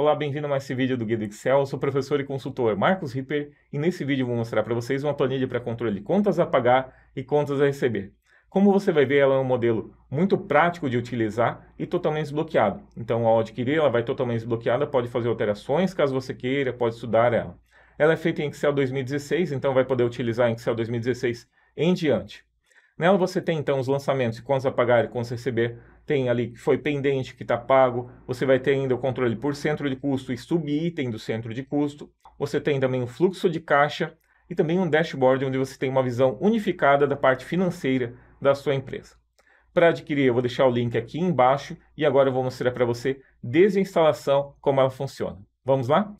Olá, bem-vindo a mais esse vídeo do Guia do Excel. Eu sou o professor e consultor Marcos Ripper e nesse vídeo vou mostrar para vocês uma planilha para controle de contas a pagar e contas a receber. Como você vai ver, ela é um modelo muito prático de utilizar e totalmente desbloqueado. Então, ao adquirir, ela vai totalmente desbloqueada, pode fazer alterações caso você queira, pode estudar ela. Ela é feita em Excel 2016, então vai poder utilizar em Excel 2016 em diante. Nela você tem então os lançamentos contas a pagar e contas a receber, tem ali que foi pendente, que está pago, você vai ter ainda o controle por centro de custo e subitem do centro de custo, você tem também o fluxo de caixa e também um dashboard onde você tem uma visão unificada da parte financeira da sua empresa. Para adquirir, eu vou deixar o link aqui embaixo e agora eu vou mostrar para você desde a instalação como ela funciona. Vamos lá?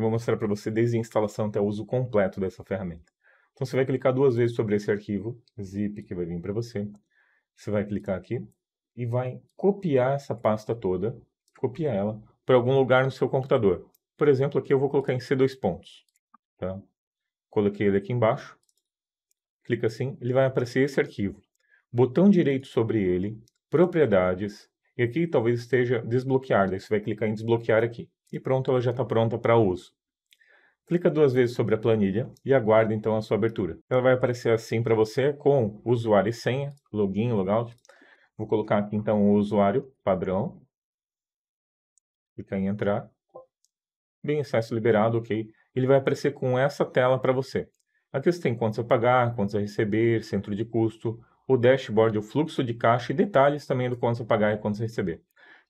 Eu vou mostrar para você desde a instalação até o uso completo dessa ferramenta. Então você vai clicar duas vezes sobre esse arquivo zip que vai vir para você. Você vai clicar aqui e vai copiar essa pasta toda, copiar ela para algum lugar no seu computador. Por exemplo, aqui eu vou colocar em C2 pontos. Tá? Coloquei ele aqui embaixo. Clica assim, ele vai aparecer esse arquivo. Botão direito sobre ele, propriedades, e aqui talvez esteja desbloquear. Daí você vai clicar em desbloquear aqui e pronto, ela já está pronta para uso. Clica duas vezes sobre a planilha e aguarde então a sua abertura. Ela vai aparecer assim para você com usuário e senha, login, logout. Vou colocar aqui então o usuário padrão. Clica em entrar. Bem, acesso liberado, ok. Ele vai aparecer com essa tela para você. Aqui você tem quantos a pagar, quantos a receber, centro de custo, o dashboard, o fluxo de caixa e detalhes também do quantos a pagar e quantos a receber.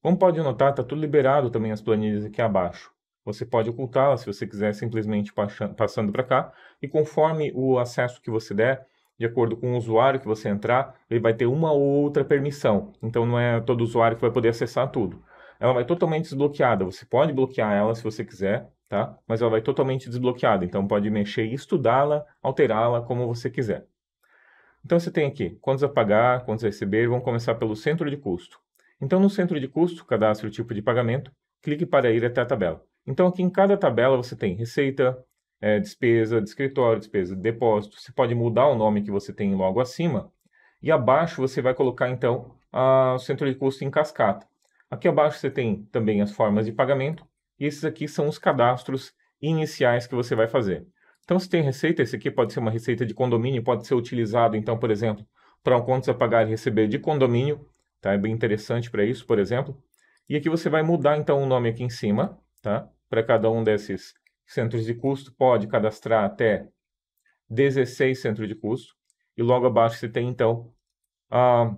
Como pode notar, está tudo liberado também as planilhas aqui abaixo. Você pode ocultá-las se você quiser simplesmente passando para cá. E conforme o acesso que você der, de acordo com o usuário que você entrar, ele vai ter uma ou outra permissão. Então não é todo usuário que vai poder acessar tudo. Ela vai totalmente desbloqueada. Você pode bloquear ela se você quiser, tá? Mas ela vai totalmente desbloqueada. Então pode mexer e estudá-la, alterá-la como você quiser. Então você tem aqui quantos a pagar, quantos a receber. Vamos começar pelo centro de custo. Então, no centro de custo, cadastre o tipo de pagamento, clique para ir até a tabela. Então, aqui em cada tabela você tem receita, é, despesa de escritório, despesa de depósito. Você pode mudar o nome que você tem logo acima. E abaixo você vai colocar, então, o centro de custo em cascata. Aqui abaixo você tem também as formas de pagamento. E esses aqui são os cadastros iniciais que você vai fazer. Então, se tem receita, esse aqui pode ser uma receita de condomínio, pode ser utilizado, então, por exemplo, para um contas a pagar e receber de condomínio. Tá? É bem interessante para isso, por exemplo. E aqui você vai mudar então o nome aqui em cima, tá? Para cada um desses centros de custo, pode cadastrar até 16 centros de custo. E logo abaixo você tem então a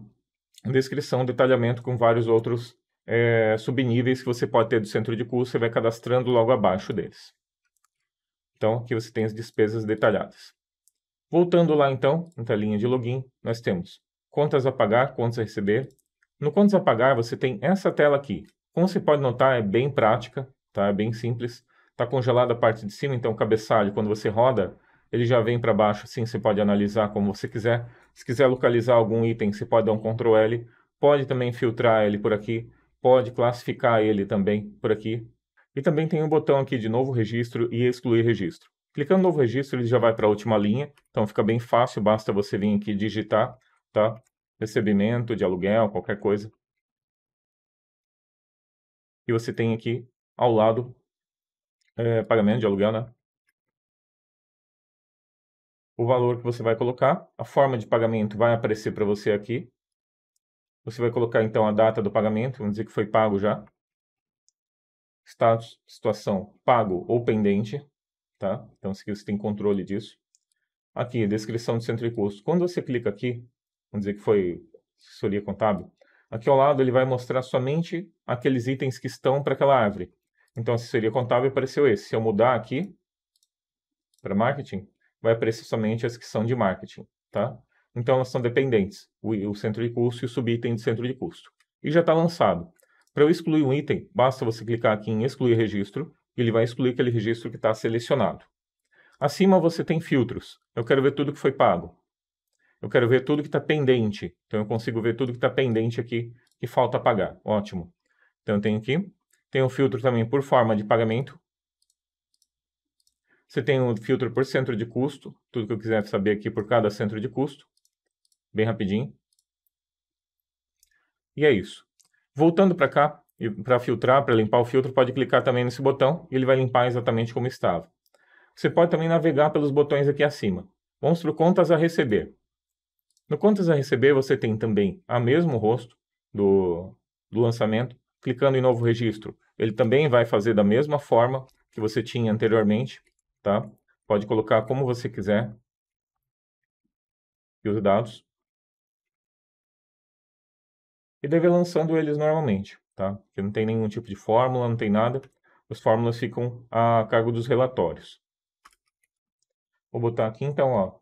descrição, detalhamento com vários outros é, subníveis que você pode ter do centro de custo, você vai cadastrando logo abaixo deles. Então, aqui você tem as despesas detalhadas. Voltando lá então, na telinha de login, nós temos contas a pagar, contas a receber, no Contas a Pagar, você tem essa tela aqui. Como você pode notar, é bem prática, tá? é bem simples. Está congelada a parte de cima, então o cabeçalho, quando você roda, ele já vem para baixo, assim você pode analisar como você quiser. Se quiser localizar algum item, você pode dar um Ctrl L. Pode também filtrar ele por aqui. Pode classificar ele também por aqui. E também tem um botão aqui de novo registro e excluir registro. Clicando no novo registro, ele já vai para a última linha. Então fica bem fácil, basta você vir aqui digitar, tá? Recebimento de aluguel, qualquer coisa. E você tem aqui ao lado é, pagamento de aluguel, né? O valor que você vai colocar, a forma de pagamento vai aparecer para você aqui. Você vai colocar então a data do pagamento, vamos dizer que foi pago já. Status, situação pago ou pendente, tá? Então aqui você tem controle disso. Aqui, descrição de centro de custo. Quando você clica aqui, vamos dizer que foi assessoria contábil, aqui ao lado ele vai mostrar somente aqueles itens que estão para aquela árvore. Então, assessoria contábil apareceu esse. Se eu mudar aqui para marketing, vai aparecer somente as que são de marketing, tá? Então, elas são dependentes, o, o centro de custo e o subitem de centro de custo. E já está lançado. Para eu excluir um item, basta você clicar aqui em excluir registro, e ele vai excluir aquele registro que está selecionado. Acima você tem filtros. Eu quero ver tudo que foi pago eu quero ver tudo que está pendente. Então, eu consigo ver tudo que está pendente aqui, que falta pagar. Ótimo. Então, eu tenho aqui. Tem um filtro também por forma de pagamento. Você tem um filtro por centro de custo. Tudo que eu quiser saber aqui por cada centro de custo. Bem rapidinho. E é isso. Voltando para cá, para filtrar, para limpar o filtro, pode clicar também nesse botão e ele vai limpar exatamente como estava. Você pode também navegar pelos botões aqui acima. Vamos para contas a receber. No contas a receber você tem também o mesmo rosto do, do lançamento. Clicando em novo registro, ele também vai fazer da mesma forma que você tinha anteriormente. Tá? Pode colocar como você quiser. E os dados. E deve lançando eles normalmente tá? Que não tem nenhum tipo de fórmula, não tem nada. As fórmulas ficam a cargo dos relatórios. Vou botar aqui então, ó.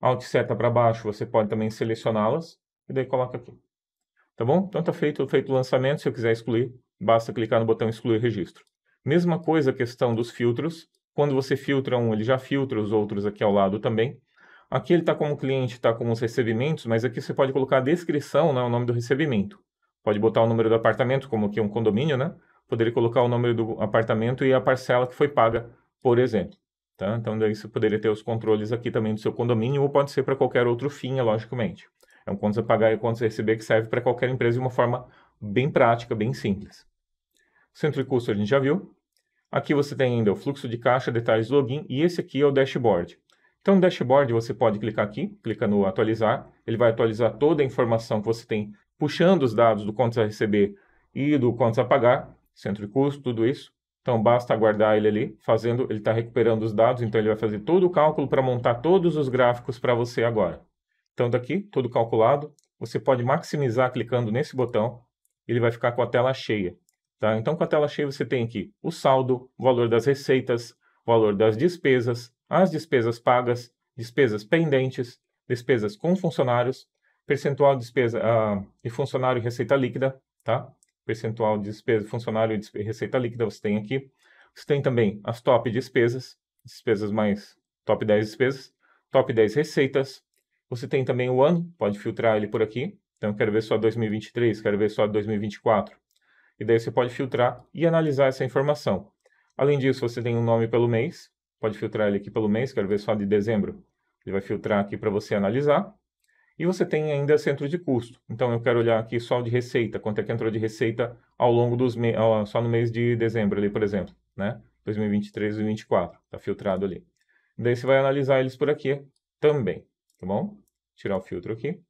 Alt seta para baixo, você pode também selecioná-las e daí coloca aqui. Tá bom? Então tá feito, feito o lançamento, se eu quiser excluir, basta clicar no botão excluir registro. Mesma coisa a questão dos filtros. Quando você filtra um, ele já filtra os outros aqui ao lado também. Aqui ele está como cliente, está como os recebimentos, mas aqui você pode colocar a descrição, né, o nome do recebimento. Pode botar o número do apartamento, como aqui é um condomínio, né? Poderia colocar o número do apartamento e a parcela que foi paga, por exemplo. Tá? Então, daí você poderia ter os controles aqui também do seu condomínio, ou pode ser para qualquer outro fim, logicamente. É um contas a pagar e contas a receber que serve para qualquer empresa de uma forma bem prática, bem simples. Centro de custo a gente já viu. Aqui você tem ainda o fluxo de caixa, detalhes do login, e esse aqui é o dashboard. Então, no dashboard você pode clicar aqui, clica no atualizar, ele vai atualizar toda a informação que você tem puxando os dados do contas a receber e do contas a pagar, centro de custo, tudo isso. Então basta aguardar ele ali, fazendo, ele está recuperando os dados, então ele vai fazer todo o cálculo para montar todos os gráficos para você agora. Então daqui, tudo calculado, você pode maximizar clicando nesse botão, ele vai ficar com a tela cheia. Tá? Então com a tela cheia você tem aqui o saldo, o valor das receitas, o valor das despesas, as despesas pagas, despesas pendentes, despesas com funcionários, percentual de despesa uh, de funcionário e receita líquida, tá? Percentual de despesa, funcionário e receita líquida você tem aqui. Você tem também as top despesas, despesas mais top 10 despesas, top 10 receitas. Você tem também o ano, pode filtrar ele por aqui. Então, quero ver só 2023, quero ver só 2024. E daí você pode filtrar e analisar essa informação. Além disso, você tem um nome pelo mês, pode filtrar ele aqui pelo mês, quero ver só de dezembro. Ele vai filtrar aqui para você analisar. E você tem ainda centro de custo. Então eu quero olhar aqui só de receita, quanto é que entrou de receita ao longo dos meses, só no mês de dezembro ali, por exemplo, né? 2023 e 2024, está filtrado ali. Daí você vai analisar eles por aqui também, tá bom? Tirar o filtro aqui.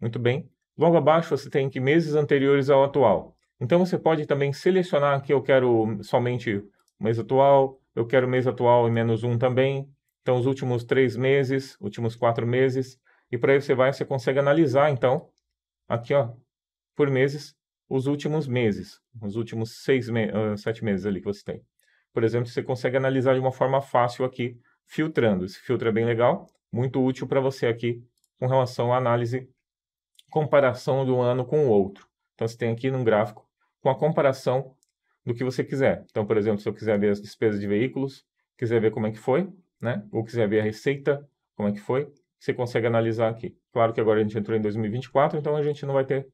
Muito bem. Logo abaixo você tem aqui meses anteriores ao atual. Então você pode também selecionar aqui, eu quero somente o mês atual, eu quero o mês atual e menos um também. Então os últimos três meses, últimos quatro meses, e para aí você vai, você consegue analisar, então, aqui, ó, por meses, os últimos meses, os últimos seis, me uh, sete meses ali que você tem. Por exemplo, você consegue analisar de uma forma fácil aqui, filtrando. Esse filtro é bem legal, muito útil para você aqui com relação à análise, comparação do ano com o outro. Então, você tem aqui num gráfico com a comparação do que você quiser. Então, por exemplo, se eu quiser ver as despesas de veículos, quiser ver como é que foi, né? Ou quiser ver a receita, como é que foi, você consegue analisar aqui. Claro que agora a gente entrou em 2024, então a gente não vai ter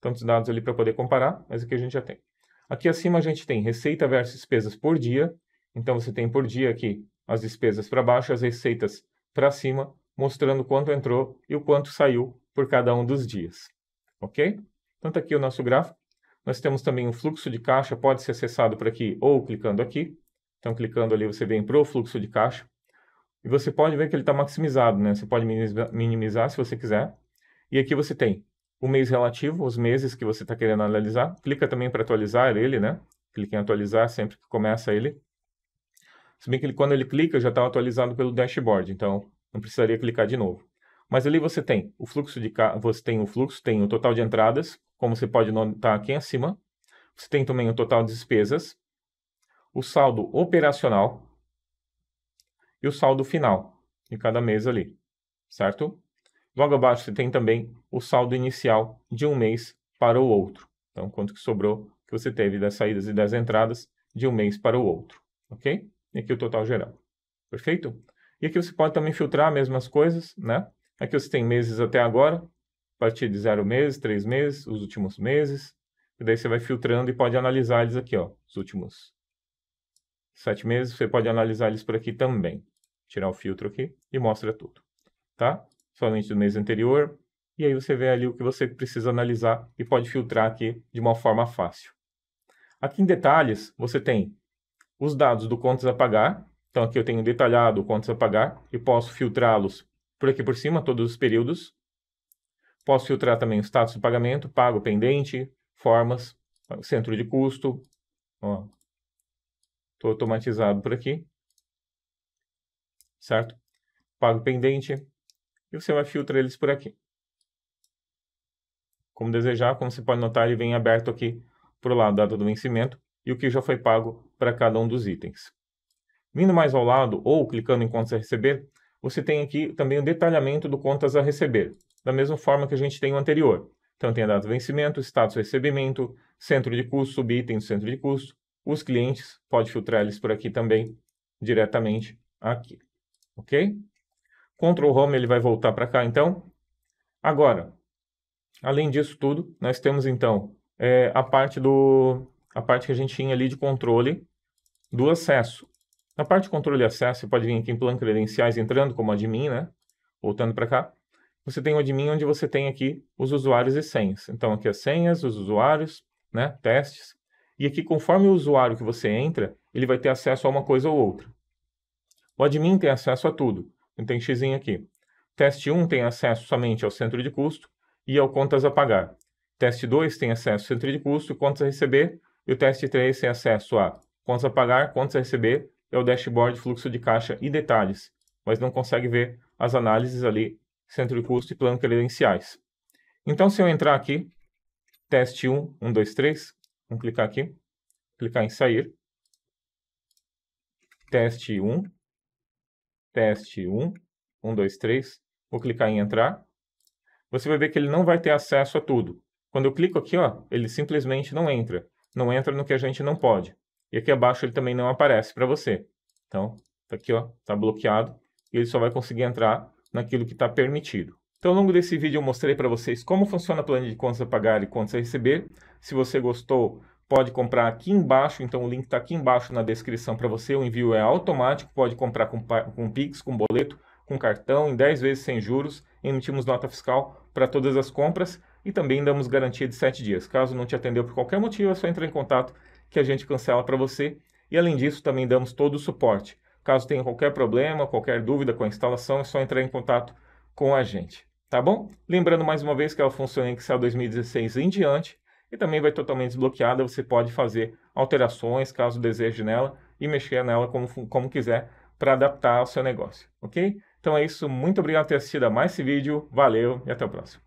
tantos dados ali para poder comparar, mas aqui a gente já tem. Aqui acima a gente tem receita versus despesas por dia. Então você tem por dia aqui as despesas para baixo, as receitas para cima, mostrando quanto entrou e o quanto saiu por cada um dos dias. Ok? Então está aqui o nosso gráfico. Nós temos também o fluxo de caixa, pode ser acessado por aqui ou clicando aqui. Então clicando ali você vem para o fluxo de caixa. E você pode ver que ele está maximizado, né? Você pode minimizar se você quiser. E aqui você tem o mês relativo, os meses que você está querendo analisar. Clica também para atualizar ele, né? Clique em atualizar sempre que começa ele. Se bem que ele, quando ele clica, já está atualizado pelo dashboard, então não precisaria clicar de novo. Mas ali você tem o fluxo de você tem o fluxo, tem o total de entradas, como você pode notar aqui acima. Você tem também o total de despesas, o saldo operacional, e o saldo final de cada mês ali, certo? Logo abaixo você tem também o saldo inicial de um mês para o outro. Então, quanto que sobrou que você teve das saídas e das entradas de um mês para o outro, ok? E aqui o total geral. Perfeito? E aqui você pode também filtrar as mesmas coisas, né? Aqui você tem meses até agora, a partir de zero meses, três meses, os últimos meses. E daí você vai filtrando e pode analisar eles aqui, ó, os últimos sete meses. Você pode analisar eles por aqui também tirar o filtro aqui e mostra tudo, tá? Somente do mês anterior, e aí você vê ali o que você precisa analisar e pode filtrar aqui de uma forma fácil. Aqui em detalhes, você tem os dados do contas a pagar, então aqui eu tenho detalhado o contas a pagar e posso filtrá-los por aqui por cima, todos os períodos. Posso filtrar também o status de pagamento, pago pendente, formas, centro de custo, Estou automatizado por aqui. Certo? Pago pendente. E você vai filtrar eles por aqui. Como desejar, como você pode notar, ele vem aberto aqui para o lado data do vencimento e o que já foi pago para cada um dos itens. Vindo mais ao lado, ou clicando em contas a receber, você tem aqui também o detalhamento do contas a receber, da mesma forma que a gente tem o anterior. Então tem a data do vencimento, status de recebimento, centro de custo, subitem do centro de custo, os clientes, pode filtrar eles por aqui também, diretamente aqui. Ok? Ctrl Home ele vai voltar para cá, então. Agora, além disso tudo, nós temos então é, a parte do a parte que a gente tinha ali de controle do acesso. Na parte de controle de acesso, você pode vir aqui em plano credenciais entrando como admin, né? Voltando para cá. Você tem o admin onde você tem aqui os usuários e senhas. Então aqui as senhas, os usuários, né? Testes. E aqui, conforme o usuário que você entra, ele vai ter acesso a uma coisa ou outra. O admin tem acesso a tudo. Então, tem X aqui. Teste 1 tem acesso somente ao centro de custo e ao contas a pagar. Teste 2 tem acesso ao centro de custo e contas a receber. E o teste 3 tem acesso a contas a pagar, contas a receber, é o dashboard, fluxo de caixa e detalhes. Mas não consegue ver as análises ali, centro de custo e plano credenciais. Então, se eu entrar aqui, teste 1, 1, 2, 3, Vamos clicar aqui, clicar em sair. Teste 1, teste 1, 1, 2, 3. Vou clicar em entrar. Você vai ver que ele não vai ter acesso a tudo. Quando eu clico aqui, ó, ele simplesmente não entra. Não entra no que a gente não pode. E aqui abaixo ele também não aparece para você. Então, tá aqui, ó, tá bloqueado. E ele só vai conseguir entrar naquilo que está permitido. Então, ao longo desse vídeo, eu mostrei para vocês como funciona a planilha de contas a pagar e contas a receber. Se você gostou, pode comprar aqui embaixo, então o link está aqui embaixo na descrição para você. O envio é automático, pode comprar com, com Pix, com boleto, com cartão, em 10 vezes sem juros. Emitimos nota fiscal para todas as compras e também damos garantia de 7 dias. Caso não te atendeu por qualquer motivo, é só entrar em contato que a gente cancela para você. E além disso, também damos todo o suporte. Caso tenha qualquer problema, qualquer dúvida com a instalação, é só entrar em contato com a gente tá bom? Lembrando mais uma vez que ela funciona em Excel 2016 em diante e também vai totalmente desbloqueada, você pode fazer alterações caso deseje nela e mexer nela como, como quiser para adaptar ao seu negócio, ok? Então é isso, muito obrigado por ter assistido a mais esse vídeo, valeu e até o próximo.